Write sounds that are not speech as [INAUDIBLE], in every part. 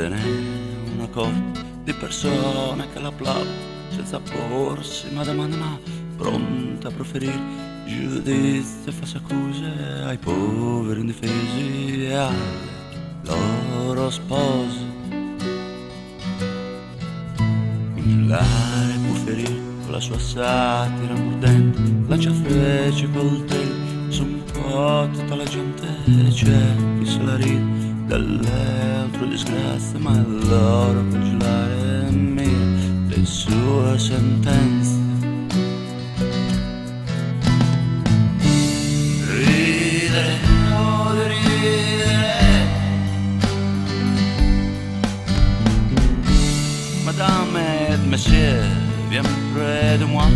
te n'è una corte di persone che l'applaudono senza porsi una domanda ma pronta a proferire giudizio e false accuse ai poveri indifesi e alle loro spose. Millare può ferire con la sua satira mordente, lancia frecce coltelli su un po' tutta la gente c'è chi se la ride dalle altre disgrazie, ma è loro congelare mie le sue sentenze. Ridere, oh, ridere. Madame et monsieur, viens près de moi.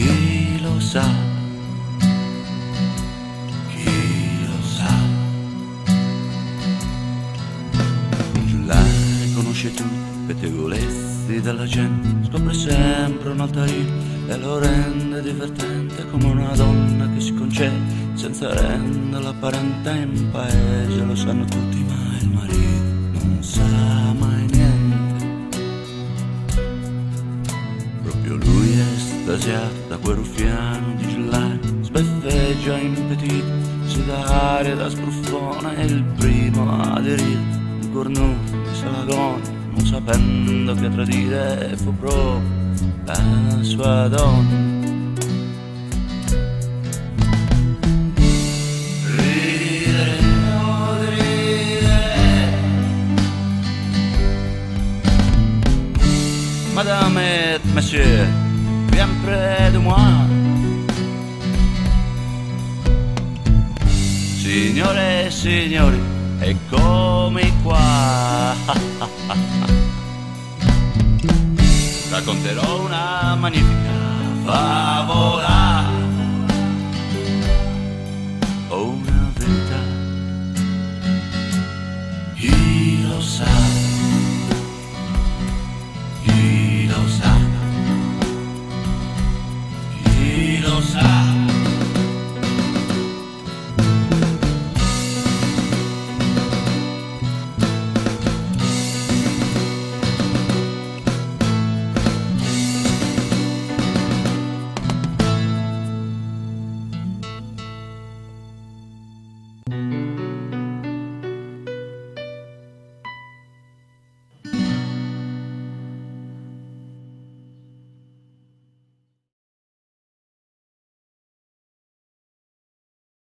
Chi lo sa, chi lo sa. La riconosce tu, pettegolezzi della gente, scopre sempre un altarino e lo rende divertente come una donna che si concede senza renderla apparente in paese, lo sanno tutti, ma il marito non sa mai da quel ruffiano di Gillare, sbeffeggia impedito, si dà aria da spruffone, è il primo a aderire, il cornuto se la gonna, non sapendo che tradire fu proprio la sua donna. Madame et monsieur, viens de moi. Signore e signori, eccomi qua. [LAUGHS] Racconterò una magnifica favola. Una verità. Chi lo sa? Música